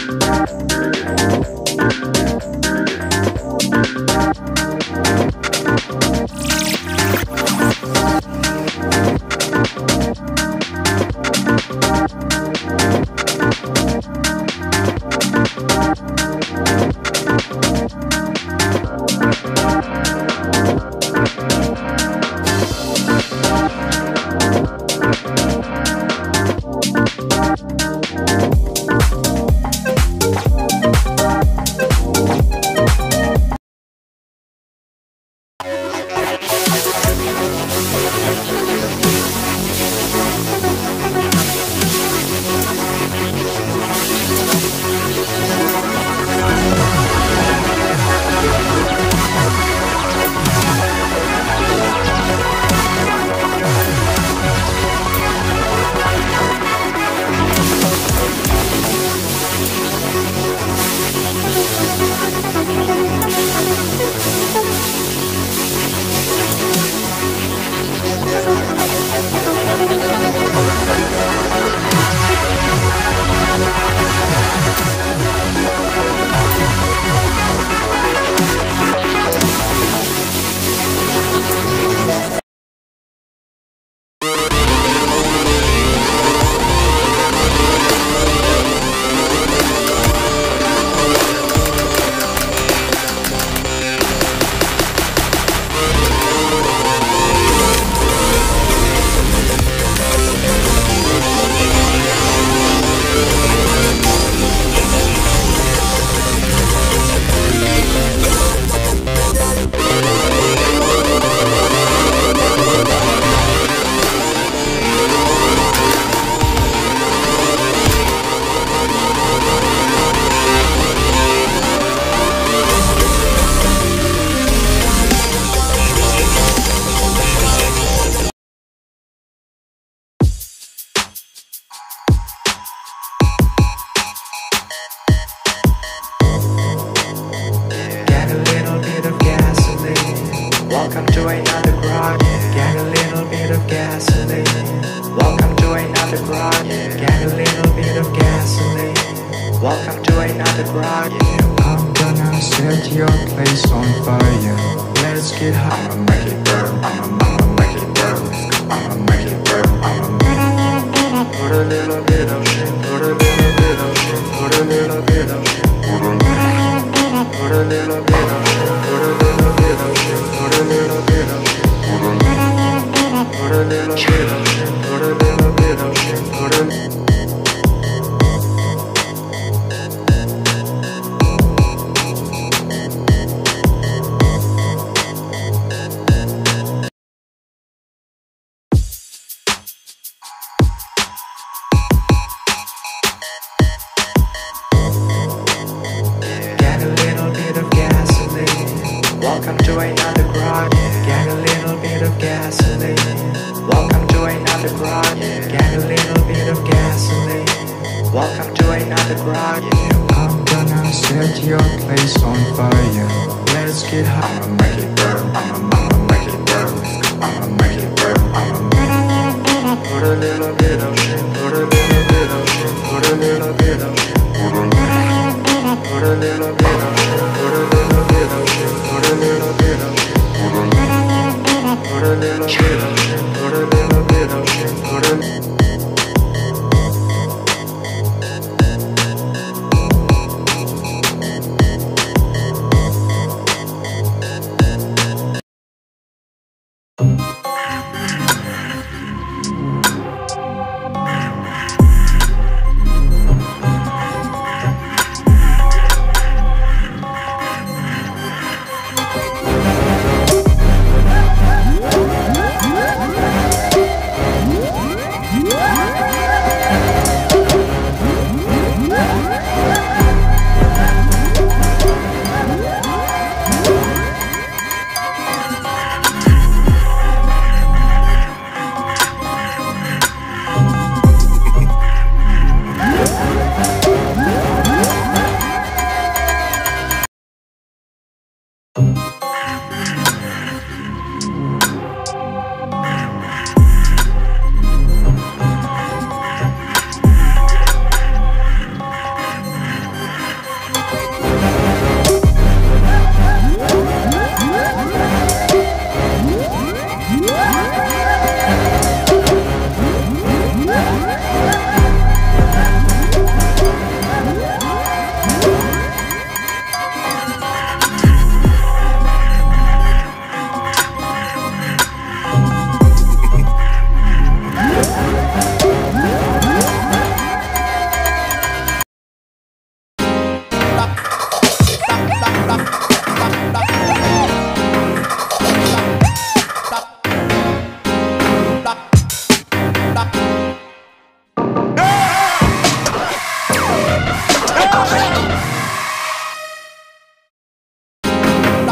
Thank your place on fire. Let's get hot. I'ma make it burn. I'ma, I'ma make it burn. I'ma make it burn. I'ma put a little bit of, put a little bit of shit, put a little bit of shit, put a little bit of shit, put a little bit of, put a little bit of shit, put a little bit of shit, put a little bit of shit, put a little bit of, put a little bit of shit, put a little bit of shit, put a to another. Get a little bit of gasoline. Welcome to another. Get a little bit of gasoline. Welcome to another. I'm gonna set your place on fire. Let's get. I'ma make it burn. I'ma, I'ma make it burn. I'ma make it burn. I'ma put a little bit of shit. Put a little bit of shit. Put a little bit of shit. Put a Put a little bit of shit. Put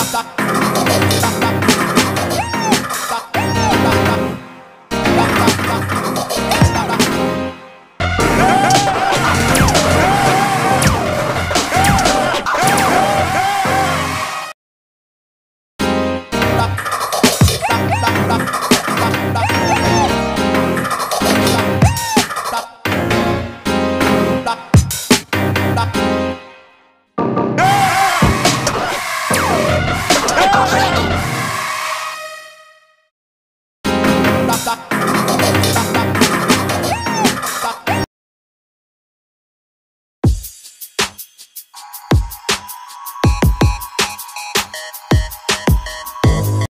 Stop.